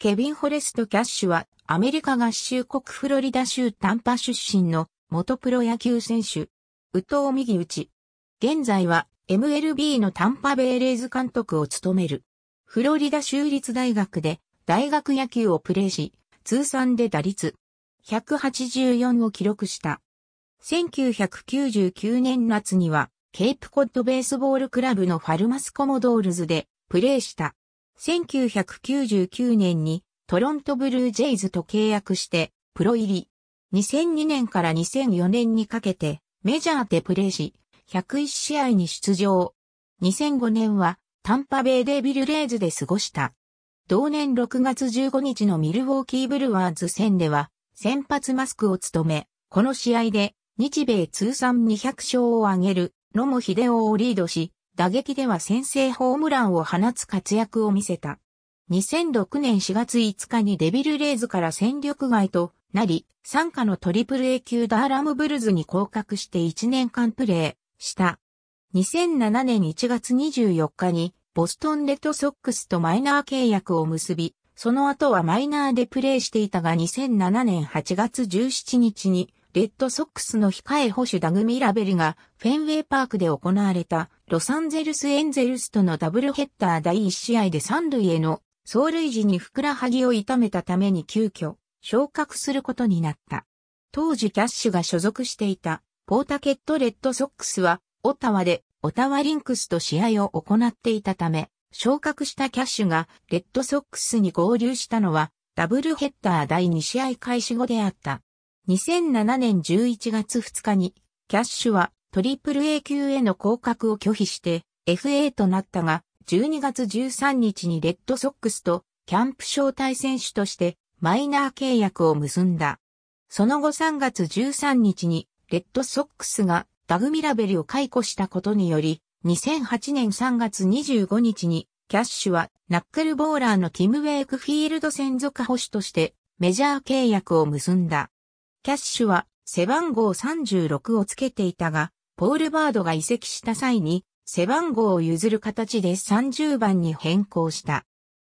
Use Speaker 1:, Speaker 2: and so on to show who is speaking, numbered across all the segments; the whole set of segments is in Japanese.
Speaker 1: ケビン・ホレスト・キャッシュはアメリカ合衆国フロリダ州タンパ出身の元プロ野球選手。宇藤右打ち。現在は MLB のタンパベイレーズ監督を務める。フロリダ州立大学で大学野球をプレーし、通算で打率184を記録した。1999年夏にはケープコッドベースボールクラブのファルマスコモドールズでプレーした。1999年にトロントブルージェイズと契約してプロ入り。2002年から2004年にかけてメジャーでプレーし、101試合に出場。2005年はタンパベイデビルレーズで過ごした。同年6月15日のミルウォーキーブルワーズ戦では先発マスクを務め、この試合で日米通算200勝を挙げる野茂秀夫をリードし、打撃では先制ホームランを放つ活躍を見せた。2006年4月5日にデビルレーズから戦力外となり、参加のトリプル A 級ダーラムブルズに降格して1年間プレーした。2007年1月24日にボストンレッドソックスとマイナー契約を結び、その後はマイナーでプレーしていたが2007年8月17日にレッドソックスの控え保守ダグミラベルがフェンウェイパークで行われたロサンゼルスエンゼルスとのダブルヘッダー第1試合で三塁への走塁時にふくらはぎを痛めたために急遽昇格することになった。当時キャッシュが所属していたポータケットレッドソックスはオタワでオタワリンクスと試合を行っていたため昇格したキャッシュがレッドソックスに合流したのはダブルヘッダー第2試合開始後であった。2007年11月2日に、キャッシュはトリプル A 級への降格を拒否して FA となったが、12月13日にレッドソックスとキャンプ招待選手としてマイナー契約を結んだ。その後3月13日にレッドソックスがダグミラベルを解雇したことにより、2008年3月25日にキャッシュはナックルボーラーのティム・ウェイクフィールド専属保守としてメジャー契約を結んだ。キャッシュは背番号36をつけていたが、ポールバードが移籍した際に背番号を譲る形で30番に変更した。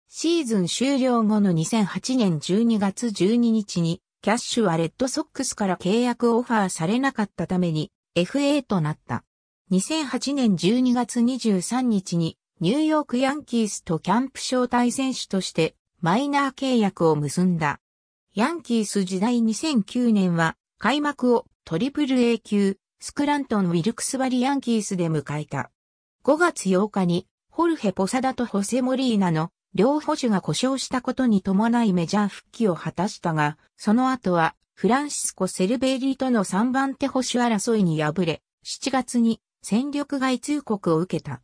Speaker 1: シーズン終了後の2008年12月12日に、キャッシュはレッドソックスから契約オファーされなかったために FA となった。2008年12月23日にニューヨークヤンキースとキャンプ招待選手としてマイナー契約を結んだ。ヤンキース時代2009年は開幕をトリプル A 級スクラントン・ウィルクスバリヤンキースで迎えた。5月8日にホルヘ・ポサダとホセ・モリーナの両保守が故障したことに伴いメジャー復帰を果たしたが、その後はフランシスコ・セルベーリーとの3番手保守争いに敗れ、7月に戦力外通告を受けた。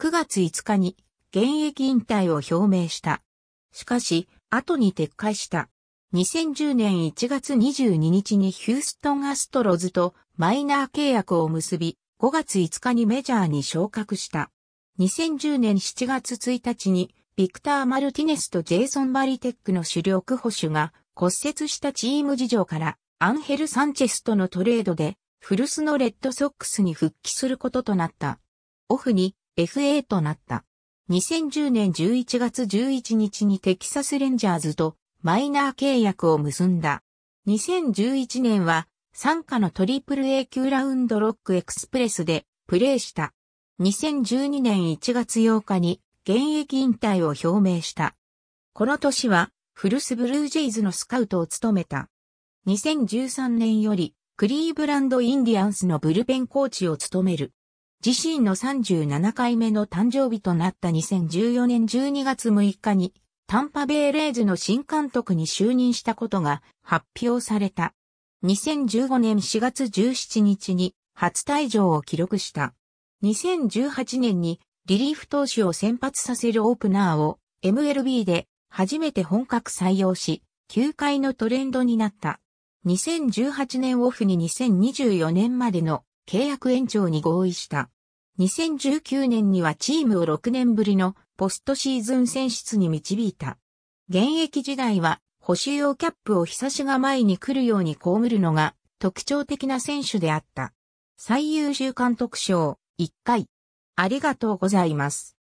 Speaker 1: 9月5日に現役引退を表明した。しかし、後に撤回した。2010年1月22日にヒューストンアストロズとマイナー契約を結び、5月5日にメジャーに昇格した。2010年7月1日にビクター・マルティネスとジェイソン・バリテックの主力保守が骨折したチーム事情からアンヘル・サンチェスとのトレードで古巣のレッドソックスに復帰することとなった。オフに FA となった。2010年11月11日にテキサスレンジャーズとマイナー契約を結んだ。2011年は、参加のトリプル A 級ラウンドロックエクスプレスでプレーした。2012年1月8日に現役引退を表明した。この年は、フルスブルージェイズのスカウトを務めた。2013年より、クリーブランドインディアンスのブルペンコーチを務める。自身の37回目の誕生日となった2014年12月6日にタンパベイレーズの新監督に就任したことが発表された。2015年4月17日に初退場を記録した。2018年にリリーフ投手を先発させるオープナーを MLB で初めて本格採用し、球界のトレンドになった。2018年オフに2024年までの契約延長に合意した。2019年にはチームを6年ぶりのポストシーズン選出に導いた。現役時代は、補修用キャップを日差しが前に来るように被るのが特徴的な選手であった。最優秀監督賞、1回。ありがとうございます。